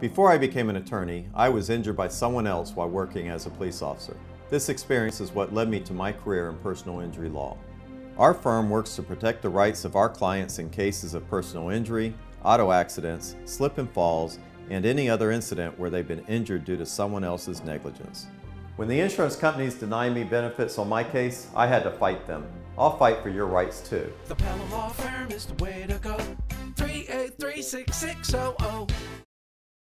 Before I became an attorney, I was injured by someone else while working as a police officer. This experience is what led me to my career in personal injury law. Our firm works to protect the rights of our clients in cases of personal injury, auto accidents, slip and falls, and any other incident where they've been injured due to someone else's negligence. When the insurance companies deny me benefits on my case, I had to fight them. I'll fight for your rights too. The Pelham Law Firm is the way to go. 3836600.